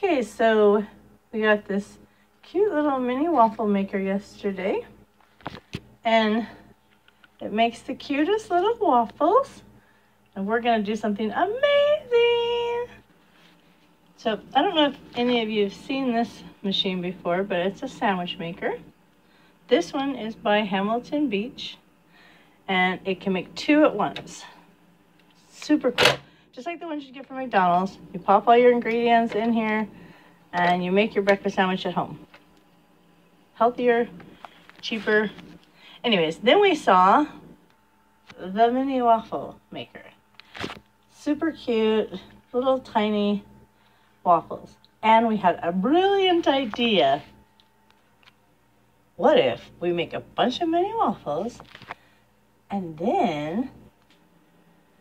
Okay, so we got this cute little mini waffle maker yesterday. And it makes the cutest little waffles. And we're going to do something amazing. So I don't know if any of you have seen this machine before, but it's a sandwich maker. This one is by Hamilton Beach. And it can make two at once. Super cool. Just like the ones you get from McDonald's. You pop all your ingredients in here and you make your breakfast sandwich at home. Healthier, cheaper. Anyways, then we saw the mini waffle maker. Super cute, little tiny waffles. And we had a brilliant idea. What if we make a bunch of mini waffles and then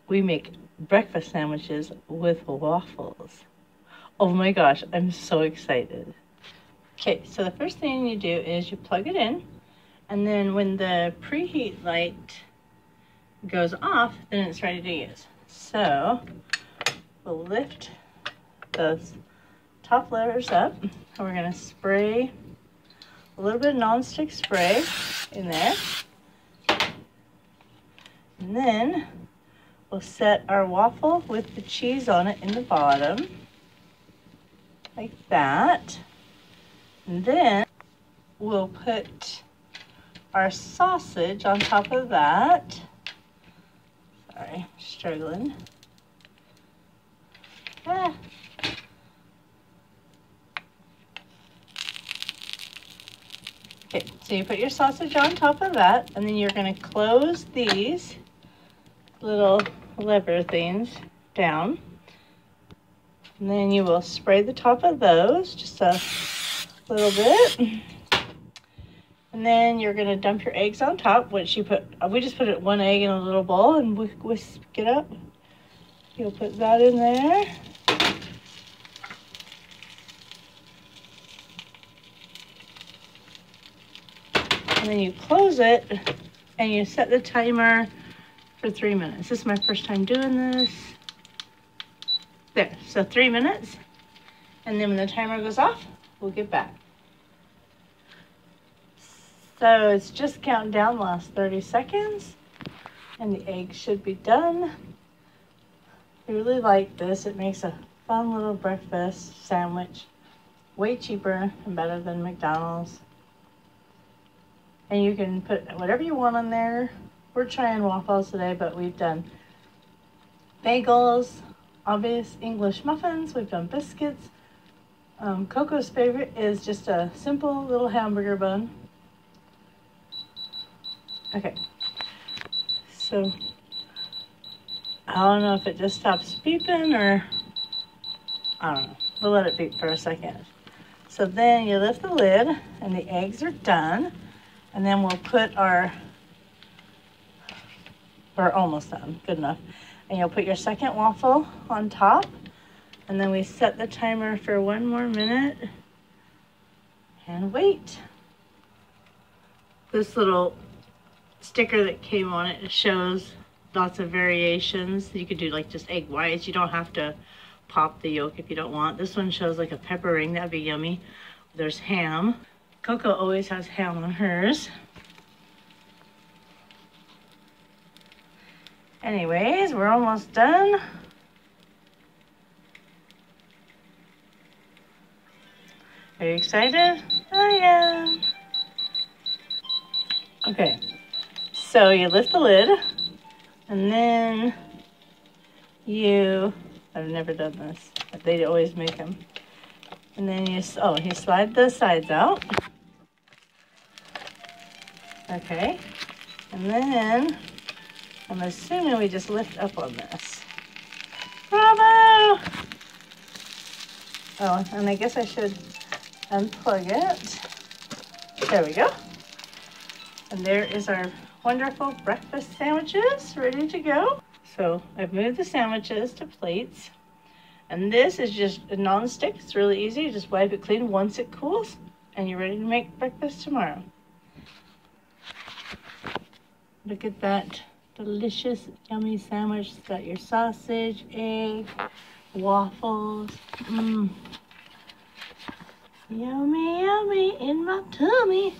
we make breakfast sandwiches with waffles? Oh my gosh, I'm so excited. Okay, so the first thing you do is you plug it in, and then when the preheat light goes off, then it's ready to use. So we'll lift those top layers up, and we're gonna spray a little bit of nonstick spray in there. And then we'll set our waffle with the cheese on it in the bottom like that. And then we'll put our sausage on top of that. Sorry, struggling. Ah. Okay, so you put your sausage on top of that, and then you're going to close these little lever things down. And then you will spray the top of those just a little bit. And then you're going to dump your eggs on top, which you put, uh, we just put it one egg in a little bowl and whisk it up. You'll put that in there. And then you close it and you set the timer for three minutes. This is my first time doing this. There, so three minutes. And then when the timer goes off, we'll get back. So it's just counting down the last 30 seconds and the eggs should be done. I really like this. It makes a fun little breakfast sandwich. Way cheaper and better than McDonald's. And you can put whatever you want on there. We're trying waffles today, but we've done bagels, obvious English muffins. We've done biscuits. Um, Coco's favorite is just a simple little hamburger bun. Okay, so I don't know if it just stops beeping or I don't know. We'll let it beep for a second. So then you lift the lid and the eggs are done. And then we'll put our, we're almost done, good enough and you'll put your second waffle on top and then we set the timer for one more minute and wait. This little sticker that came on it shows lots of variations. You could do like just egg whites. You don't have to pop the yolk if you don't want. This one shows like a pepper ring. That'd be yummy. There's ham. Coco always has ham on hers. Anyways, we're almost done. Are you excited? Oh, I am. Okay, so you lift the lid and then you, I've never done this, but they always make them. And then you, oh, you slide the sides out. Okay, and then I'm assuming we just lift up on this. Bravo! Oh, and I guess I should unplug it. There we go. And there is our wonderful breakfast sandwiches ready to go. So I've moved the sandwiches to plates. And this is just a non-stick. It's really easy. You just wipe it clean once it cools. And you're ready to make breakfast tomorrow. Look at that delicious, yummy sandwich. It's got your sausage, egg, waffles. Mmm. Yummy, yummy in my tummy.